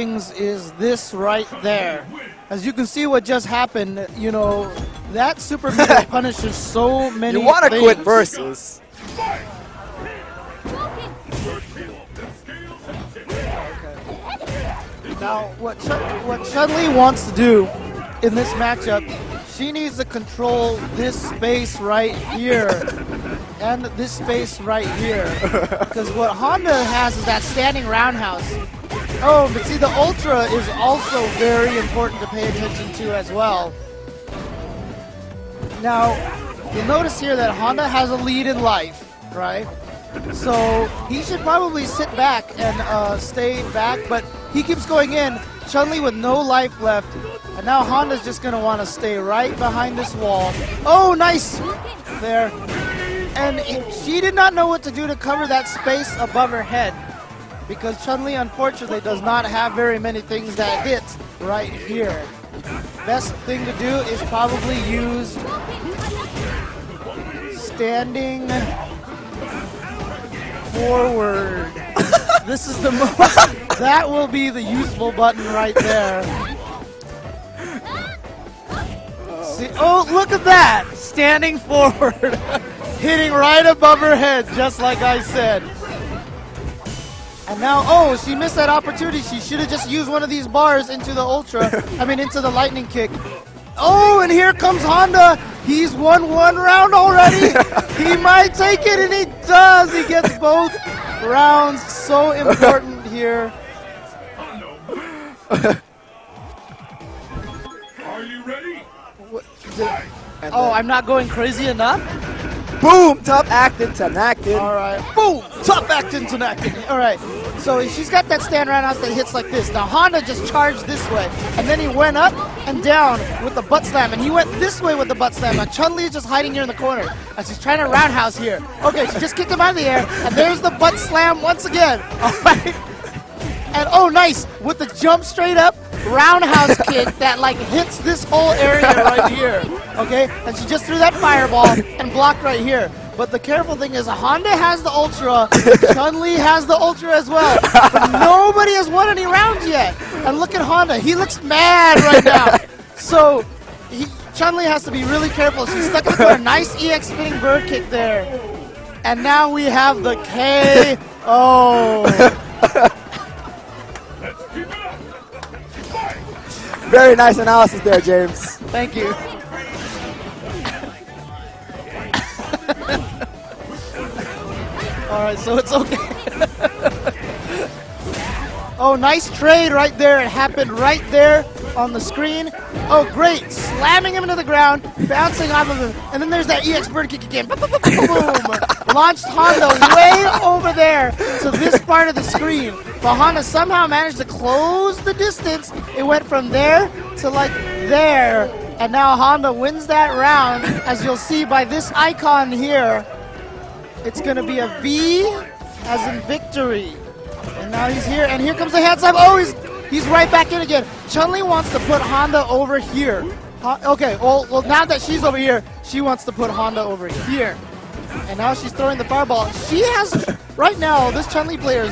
things is this right there. As you can see what just happened, you know, that super punishes so many You want to quit versus. Now, what Chun- what Chun-Li wants to do in this matchup, she needs to control this space right here and this space right here. Because what Honda has is that standing roundhouse. Oh, but see, the Ultra is also very important to pay attention to as well. Now, you'll notice here that Honda has a lead in life, right? So he should probably sit back and uh, stay back, but he keeps going in. Chun-Li with no life left, and now Honda's just going to want to stay right behind this wall. Oh, nice! There. And it- she did not know what to do to cover that space above her head because Chun-Li unfortunately does not have very many things that hit right here. Best thing to do is probably use standing forward. this is the most, that will be the useful button right there. See, oh, look at that! Standing forward, hitting right above her head, just like I said. And now, oh, she missed that opportunity. She should have just used one of these bars into the Ultra, I mean, into the Lightning Kick. Oh, and here comes Honda. He's won one round already. he might take it, and he does. He gets both rounds. So important here. Are you ready? What- did- oh, I'm not going crazy enough? boom! Top acting to acting. All right. Boom! Top acting to acting. All right. So she's got that stand roundhouse that hits like this. Now Honda just charged this way, and then he went up and down with the butt slam, and he went this way with the butt slam. Now Chun Li is just hiding here in the corner, and she's trying to roundhouse here. Okay, she just kicked him out of the air, and there's the butt slam once again. All right. And oh, nice with the jump straight up roundhouse kick that like hits this whole area right here. Okay, and she just threw that fireball and blocked right here. But the careful thing is, Honda has the Ultra, Chun Li has the Ultra as well. But nobody has won any rounds yet. And look at Honda, he looks mad right now. So he, Chun Li has to be really careful. She's stuck in the corner. Nice EX spinning bird kick there. And now we have the K. Let's keep it up. Very nice analysis there, James. Thank you. All right, so it's okay. oh, nice trade right there. It happened right there on the screen. Oh, great. Slamming him into the ground, bouncing off of him. And then there's that EX bird kick again. Boom. Launched Honda way over there to this part of the screen. But Honda somehow managed to close the distance. It went from there to like there. And now Honda wins that round, as you'll see by this icon here. It's going to be a V as in victory. And now he's here, and here comes the hands up. Oh, he's, he's right back in again. Chun-Li wants to put Honda over here. Okay, well, well, now that she's over here, she wants to put Honda over here. And now she's throwing the fireball. She has, right now, this Chun-Li player is